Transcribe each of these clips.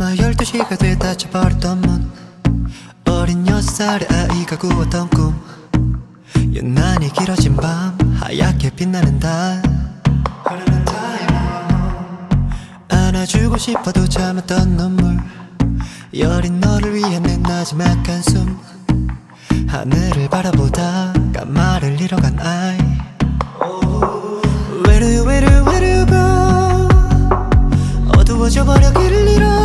아마 12시가 돼 닫혀버렸던 문. 어린 여섯 살의 아이가 꾸었던 꿈. 유난히 길어진 밤 하얗게 빛나는 달. 안아주고 싶어도 참았던 눈물. 여린 너를 위한 내 마지막 한숨. 하늘을 바라보다 까마를 잃어간 아이. Where do you, where do you, where do you go 어두워져 버려 길을 잃어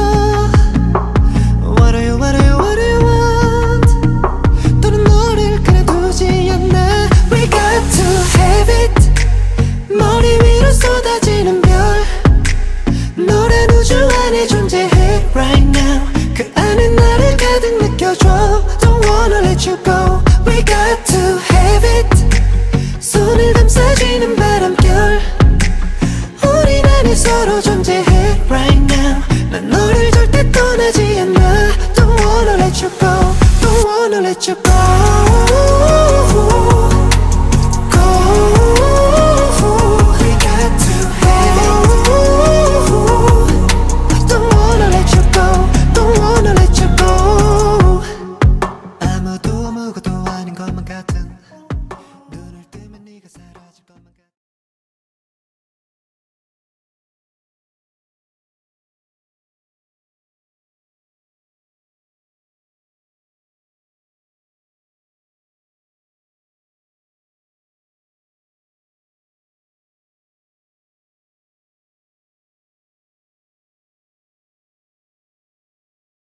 위로 쏟아지는 별 너란 우주 안에 존재해 right now 그 안에 나를 가득 느껴줘 Don't wanna let you go We got to have it 손을 감싸지는 바람결 우린 안에 서로 존재해 right now 난 너를 절대 떠나지 않아 Don't wanna let you go Don't wanna let you go I'ma